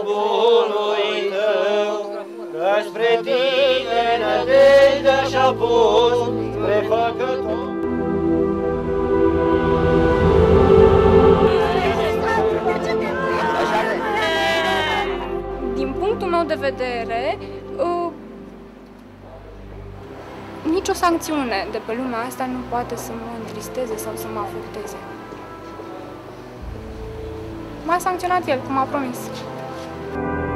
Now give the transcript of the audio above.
robului tău, că spre tine nădejdea și-a pus prefăcător. Din punctul meu de vedere, uh, nicio sancțiune de pe lumea asta nu poate să mă întristeze sau să mă afecteze. M-a sancționat el, cum a promis. thank you